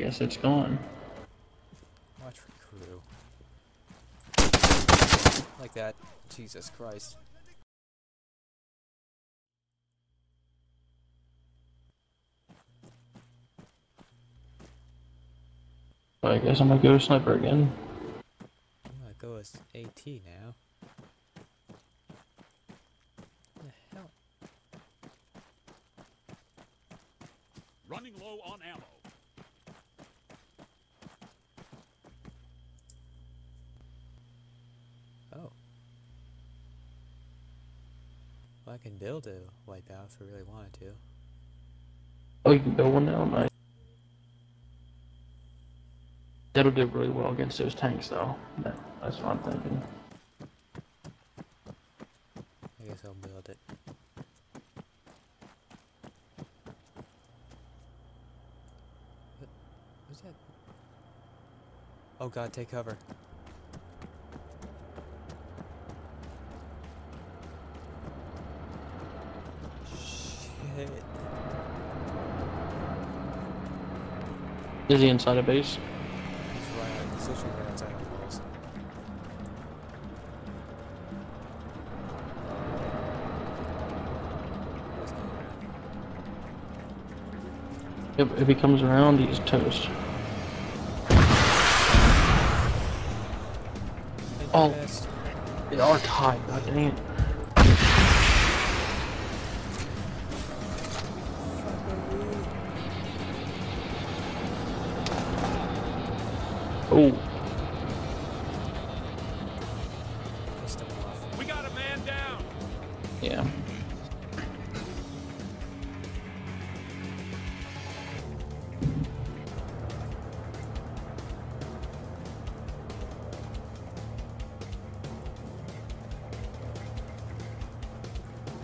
guess it's gone. Watch for crew. Like that. Jesus Christ. I guess I'm gonna go sniper again. I'm gonna go as AT now. The hell? Running low on ammo. Oh. Well, I can build a Wipeout if I really wanted to. Oh, you can build one now? Nice. That'll do really well against those tanks, though. That, that's what I'm thinking. I guess I'll build it. What was that? Oh god, take cover. Is he inside a base? He's right. If, he comes around, he's toast. Oh. They are tied, god dang it. Oh, Pissed him off. We got a man down. yeah.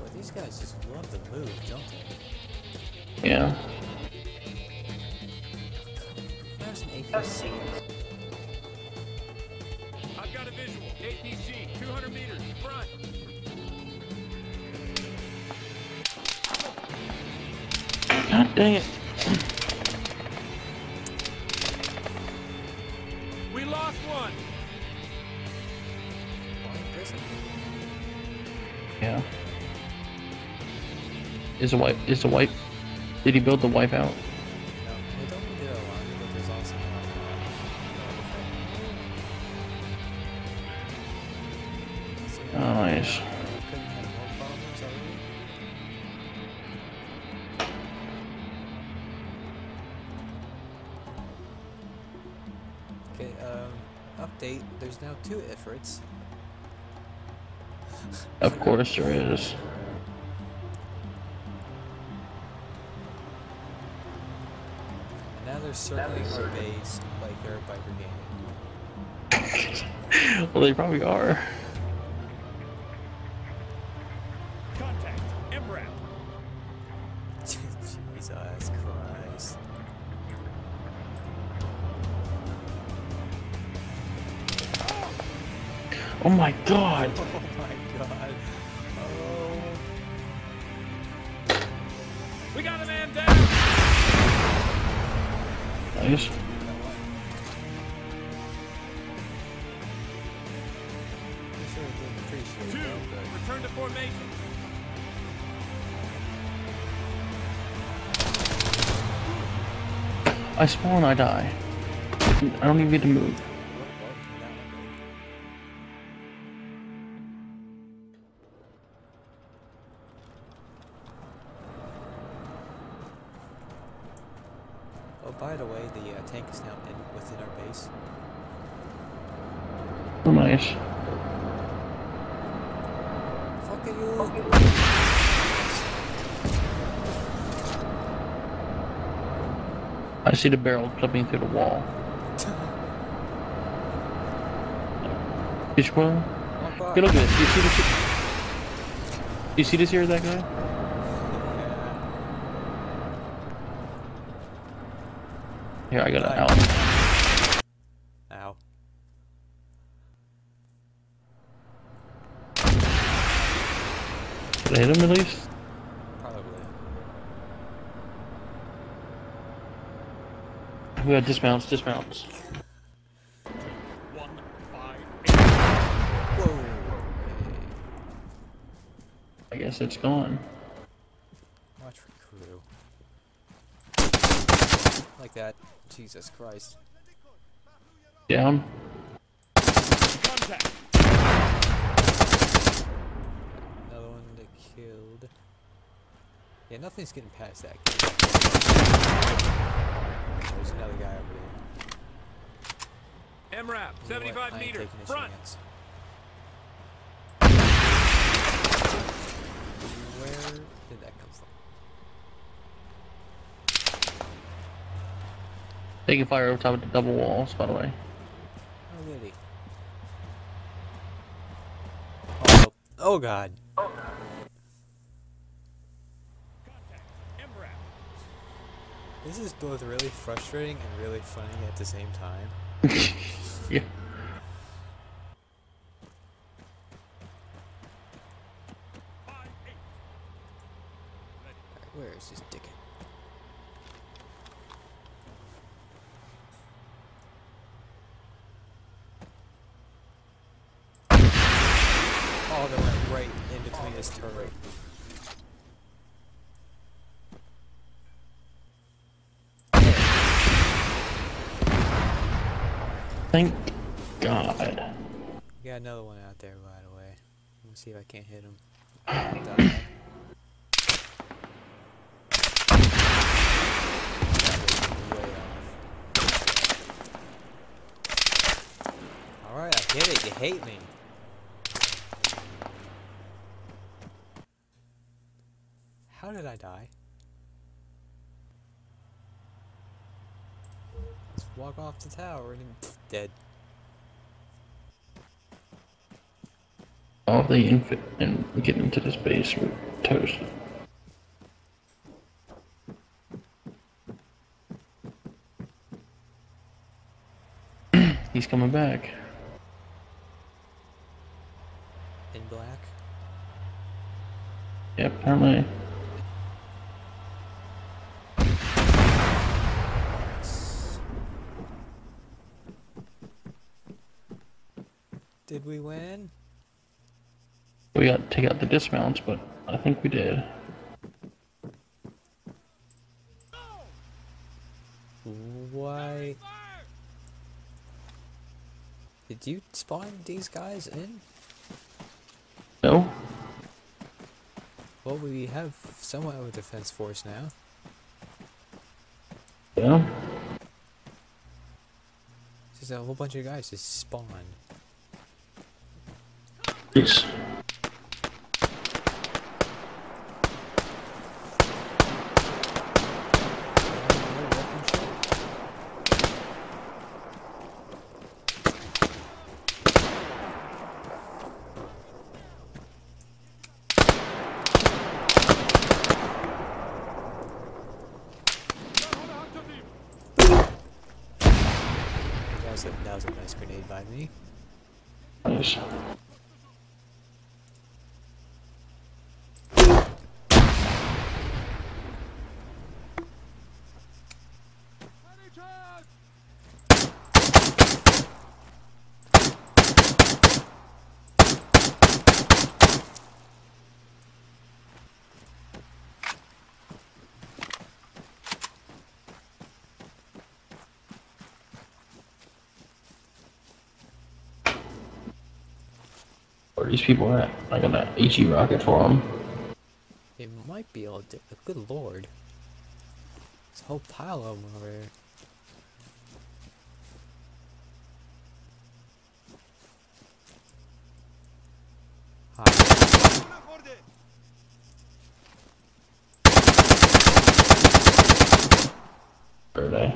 Well, these guys just love to move, don't they? Yeah. Visual. APC, 200 meters, front. God dang it. We lost one. Yeah. Is a wipe? Is a wipe? Did he build the Wipeout? Okay, um, update. There's now two Ifrits. Of course there is. And now they're circling our base like they're by brigade. well, they probably are. Oh my god. Oh my god. Oh. We got a man down. Nice. I'm sure it didn't appreciate Two. Return to formation. I spawn, I die. I don't even get to move. I see the barrel clipping through the wall. Fish well? Hey, look at this. You see this? You see this here, that guy? Here, I got an out. Ow. Did I hit him at least? Probably. We got dismounts, dismounts. One, five. I guess it's gone. Watch for crew. Like that. Jesus Christ. Down. Contact. Another one that killed. Yeah, nothing's getting past that. Kid. There's another guy over there. MRAP, You know what? 75 meters. taking Front. chance. Where did that come from? Taking fire over top of the double walls, by the way. Oh, really? Oh, oh, oh God. Contact. MRAP. This is both really frustrating and really funny at the same time. Yeah. Five, eight. Alright, where is this dickhead? Oh, they went right in between his turret. Thank God. We got another one out there, by the way. Let me see if I can't hit him. Alright, I get it. You hate me. How did I die? Walk off the tower and then dead. All the infant and get into this base with toast. He's coming back. In black. Yep, apparently. We win? We got to take out the dismounts, but I think we did. Why? Did you spawn these guys in? No? Well, we have somewhat of a defense force now. Yeah? Just a whole bunch of guys just spawned. Peace. That was, a, that was a nice grenade by me. Nice. Are these people at? I got an HE rocket for them. It might be all Good lord. There's a whole pile of them over there. Hi. Where are they?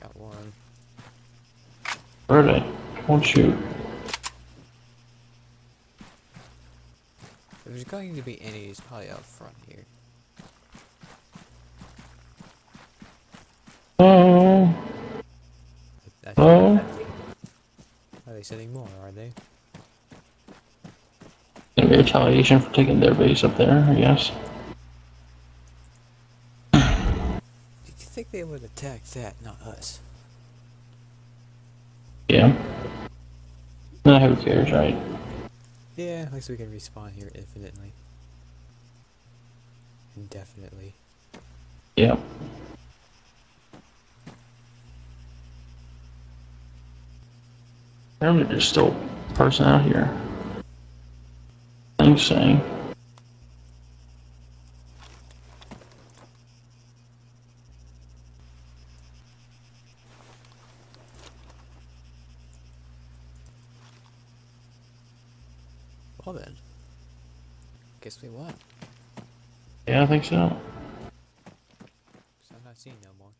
Got one. Where are they? Won't shoot. If there's going to be any, it's probably out front here. Oh, oh. Are they sending more, are they? Gonna be retaliation for taking their base up there, I guess. Do you think they would attack that, not us. Yeah. Nah, who cares, right? Yeah, at least we can respawn here infinitely. Indefinitely. Yep. Apparently there's still a person out here. Things saying. Well then. Guess we won. Yeah, I think so. So I'm not seeing no more.